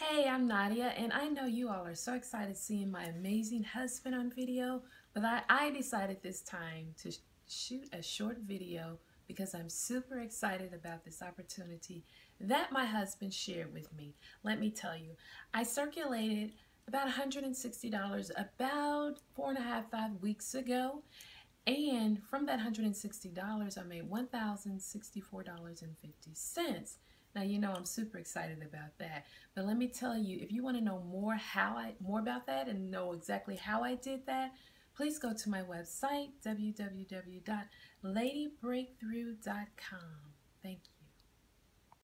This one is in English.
Hey, I'm Nadia, and I know you all are so excited seeing my amazing husband on video, but I, I decided this time to sh shoot a short video because I'm super excited about this opportunity that my husband shared with me. Let me tell you, I circulated about $160 about four and a half, five weeks ago, and from that $160, I made $1,064.50. Now you know I'm super excited about that. But let me tell you, if you want to know more how I more about that and know exactly how I did that, please go to my website www.ladybreakthrough.com.